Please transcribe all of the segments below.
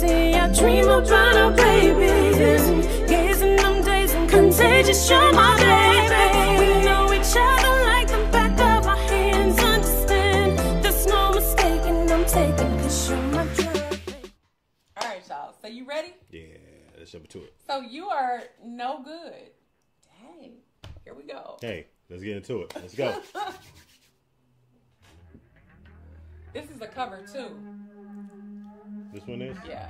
crazy. I dream about our babies. Gazing them days and contagious. You're my baby. We know each other like the back of our hands. Understand there's no mistaking. I'm taking cause you're my drug. All right, y'all. So you ready? Yeah, let's jump into it. So you are no good. Dang. Here we go. Hey, let's get into it. Let's go. This is a cover too. This one is. Yeah.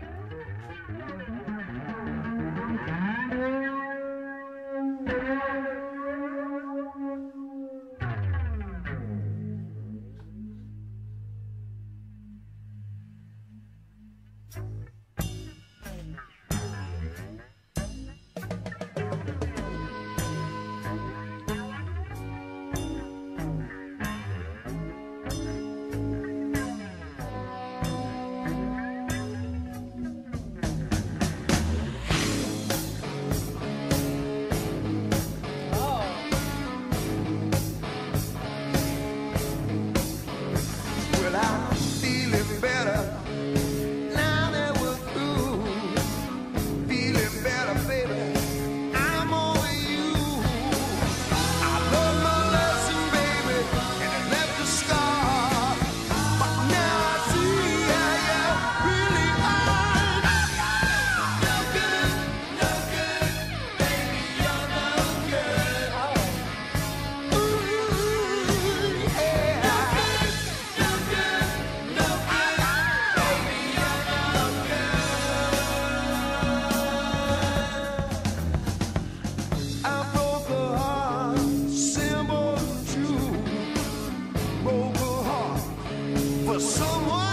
For someone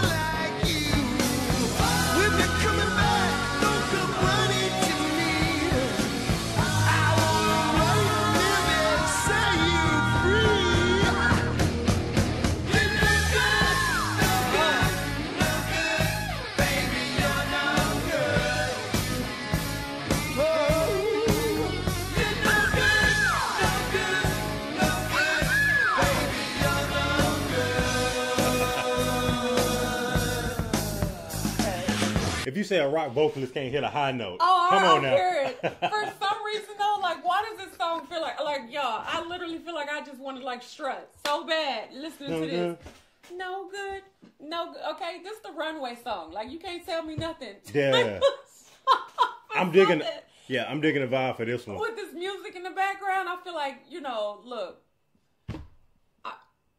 If you say a rock vocalist can't hit a high note, Oh, come I, on I now. hear it. For some reason though, like why does this song feel like like y'all? I literally feel like I just want to like strut so bad listening to this. Mm-hmm. No good, no good. Okay, this is the runway song. Like you can't tell me nothing. Yeah. I'm digging. Something. Yeah, I'm digging the vibe for this one. with this music in the background. I feel like you know, look. I,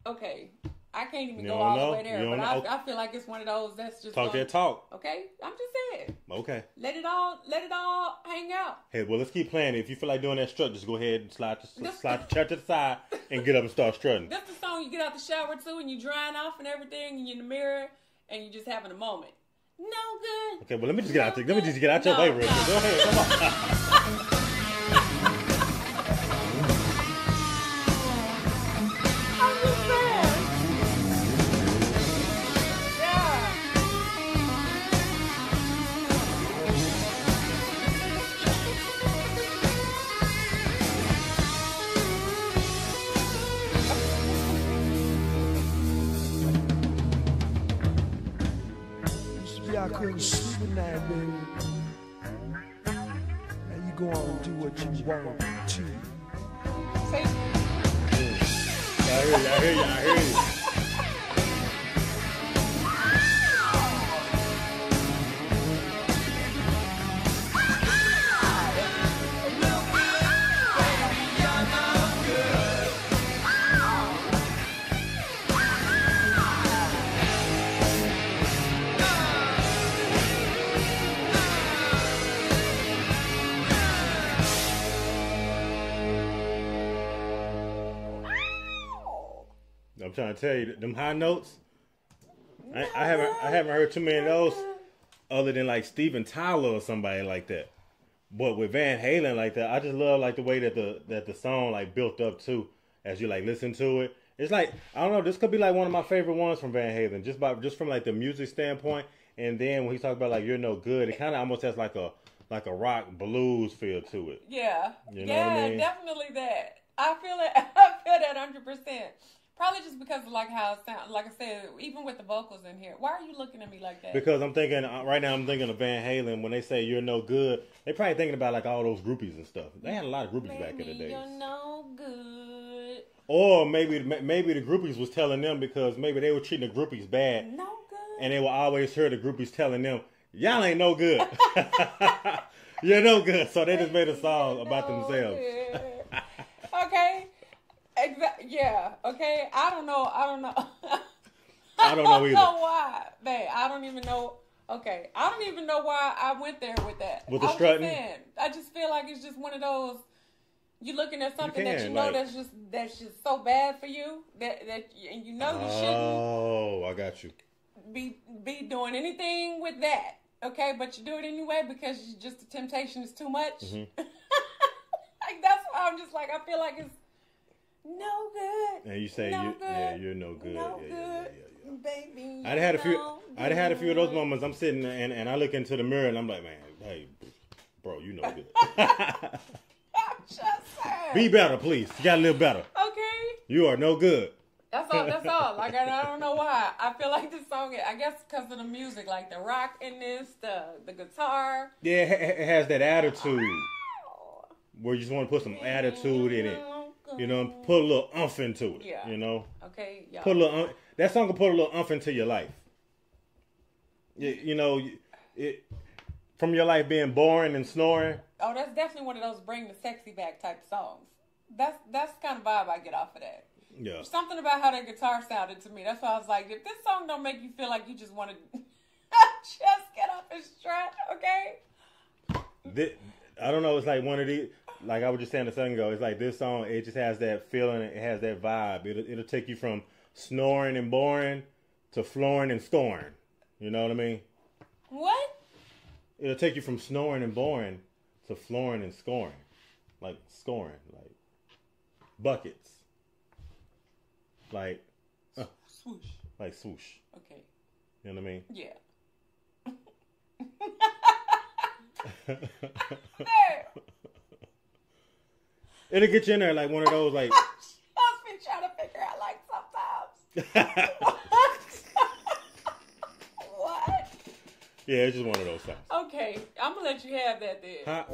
okay, I can't even You go all know? the way there, but I? I feel like it's one of those that's just Talk that talk. Okay, I'm just saying. Okay. Let it all, let it all hang out. Hey, well, let's keep playing. If you feel like doing that strut, just go ahead and slide the, slide the chair to the side and get up and start strutting. That's the song you get out the shower too, and you're drying off and everything, and you're in the mirror, and you're just having a moment. No good. Okay, well, let me just get out there. Let me just get out your No, way real no. quick. Go ahead, come on. I couldn't sleep at night, baby. Now you go on and do what you want to. Say, I hear you, I hear you, I hear you. I'm trying to tell you, them high notes. I, I haven't, I haven't heard too many of those, other than like Steven Tyler or somebody like that. But with Van Halen like that, I just love like the way that the that the song like built up too. As you like listen to it, it's like I don't know. This could be like one of my favorite ones from Van Halen, just by just from like the music standpoint. And then when he talks about like you're no good, it kind of almost has like a like a rock blues feel to it. Yeah. You know yeah, what I mean? definitely that. I feel it. I feel that hundred percent. Probably just because of like how it sounds. Like I said, even with the vocals in here. Why are you looking at me like that? Because I'm thinking uh, right now, I'm thinking of Van Halen when they say you're no good. They probably thinking about like all those groupies and stuff. They had a lot of groupies back in the days. You're no good. Or maybe maybe the groupies was telling them because maybe they were treating the groupies bad, No good. and they will always hear the groupies telling them, "Y'all ain't no good. you're no good." So they just made a song about No themselves. Good. okay. Exa- yeah. Okay. I don't know. I don't know. I don't know either. why, babe. I don't even know. Okay, I don't even know why I went there with that. With the strutting? saying, I just feel like it's just one of those. You're looking at something that can, you know like- that's just that's just so bad for you that that you- and you know you shouldn't Oh, I got you. be be doing anything with that. Okay, but you do it anyway because you just the temptation is too much. Mm-hmm. like that's why I'm just like I feel like it's no good. And you say no you, good. yeah, you're no good. No yeah, good, yeah, yeah. baby. I'd had a few. no I'd had a few of those moments. I'm sitting there and, and I look into the mirror and I'm like, man, hey, bro, you know good. I'm just saying. Be better, please. You gotta live better. okay. You are no good. That's all. That's all. Like I, I don't know why. I feel like this song. I guess because of the music, like the rock in this, the the guitar. Yeah, it, it has that attitude where you just want to put some attitude in it. You know, put a little umph into it. Yeah. You know, Okay. Yeah. put a little. umph- That song can put a little umph into your life. You, you know, it from your life being boring and snoring. Oh, that's definitely one of those bring the sexy back type songs. That's that's the kind of vibe I get off of that. Yeah. Something about how that guitar sounded to me. That's why I was like, if this song don't make you feel like you just want to just get off and strut, okay? Thi- I don't know. It's like one of these. Like I was just saying a second ago. It's like this song. It just has that feeling. It has that vibe. It'll, it'll take you from snoring and boring to flooring and scoring. You know what I mean? What? It'll take you from snoring and boring to flooring and scoring, like scoring, like buckets, like uh, Swoosh. like swoosh. Okay. You know what I mean? Yeah. Hey, It'll get you in there like one of those like. I was been trying to figure out like sometimes. what? yeah, it's just one of those songs. Okay, I'm gonna let you have that then. Huh?